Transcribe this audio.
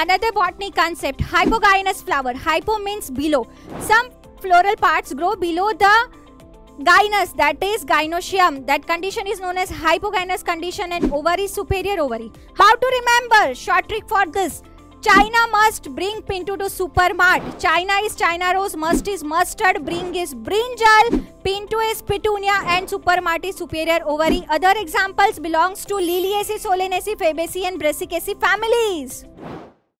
Another botany concept, hypogynous flower. Hypo means below. Some floral parts grow below the gynous that is gynoecium. that condition is known as hypogynous condition and ovary superior ovary how to remember short trick for this china must bring pinto to supermart china is china rose must is mustard bring is brinjal pinto is petunia and supermart is superior ovary other examples belongs to liliaceae solanaceae fabaceae and brassicaceae families